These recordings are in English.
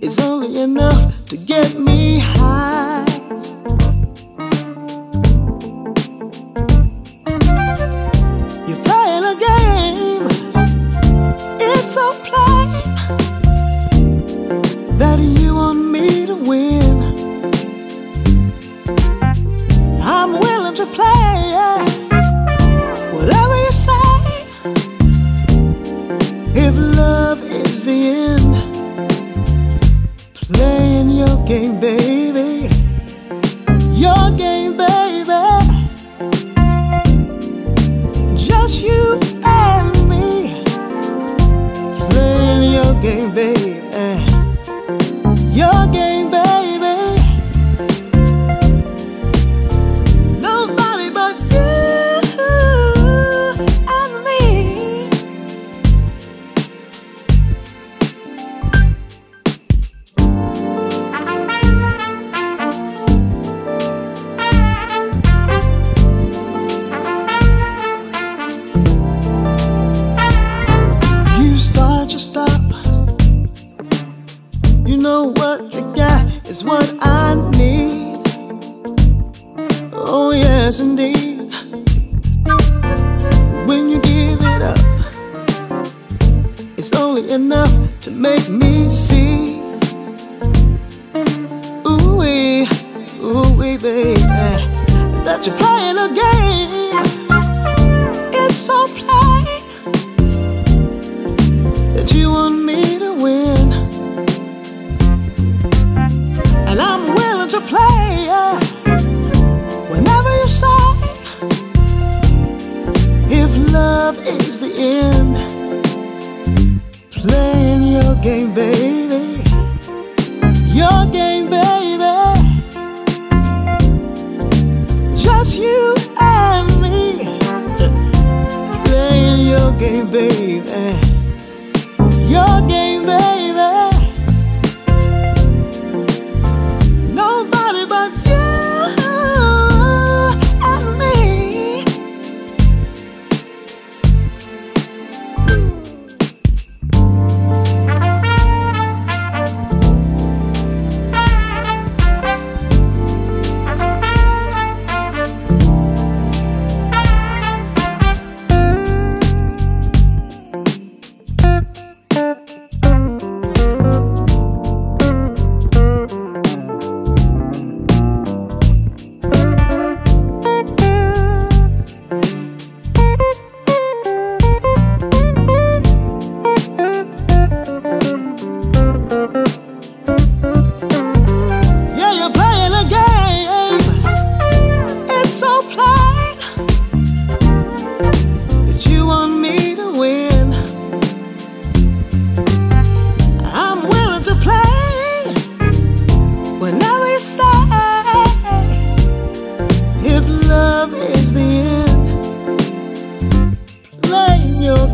is only enough to get me high. You're playing a game, it's so plain that you want me to win. I'm willing to play. Playing your is what I need. Oh, yes, indeed. When you give it up, it's only enough to make me see. Ooh, wee, ooh, wee, baby, that you're playing a game. Is the end, playing your game, baby. Your game, baby. Just you and me. Playing your game, baby.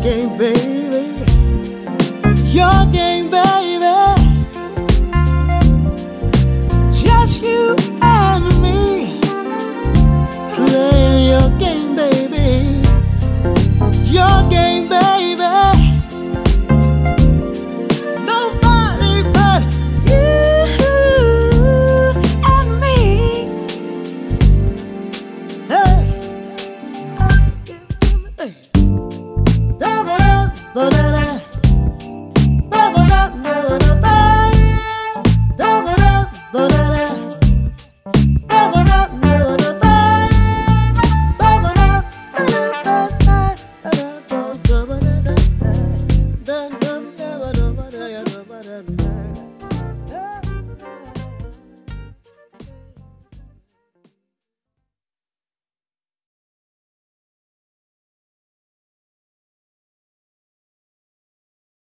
Game, baby. Your game, baby. Just you and me playing your game, baby. Your game, baby.